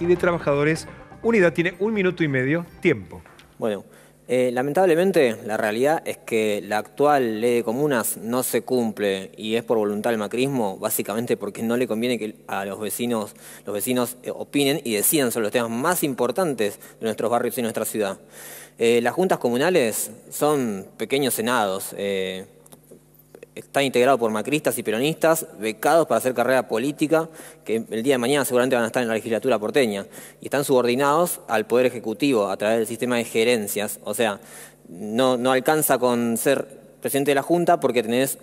y de Trabajadores. Unidad tiene un minuto y medio. Tiempo. Bueno, eh, lamentablemente la realidad es que la actual ley de comunas no se cumple y es por voluntad del macrismo, básicamente porque no le conviene que a los vecinos, los vecinos eh, opinen y decidan sobre los temas más importantes de nuestros barrios y nuestra ciudad. Eh, las juntas comunales son pequeños senados están integrados por macristas y peronistas, becados para hacer carrera política, que el día de mañana seguramente van a estar en la legislatura porteña, y están subordinados al Poder Ejecutivo a través del sistema de gerencias. O sea, no, no alcanza con ser presidente de la Junta porque tenés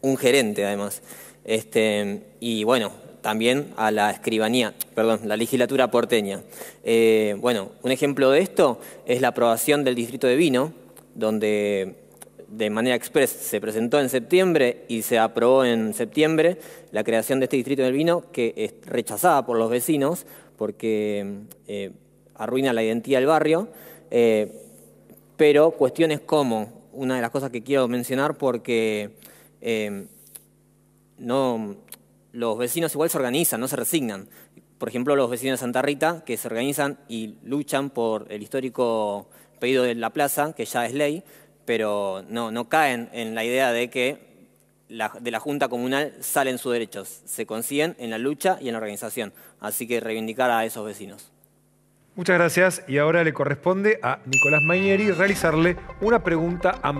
un gerente además. Este, y bueno, también a la escribanía, perdón, la legislatura porteña. Eh, bueno, un ejemplo de esto es la aprobación del distrito de vino, donde de manera express se presentó en septiembre y se aprobó en septiembre la creación de este distrito del vino que es rechazada por los vecinos porque eh, arruina la identidad del barrio, eh, pero cuestiones como, una de las cosas que quiero mencionar porque eh, no, los vecinos igual se organizan, no se resignan. Por ejemplo, los vecinos de Santa Rita que se organizan y luchan por el histórico pedido de la plaza, que ya es ley, pero no, caen en la idea de que de la Junta Comunal salen sus derechos, se consiguen en la lucha y en la organización. Así que reivindicar a esos vecinos. Muchas gracias y ahora le corresponde a Nicolás Mainieri realizarle una pregunta a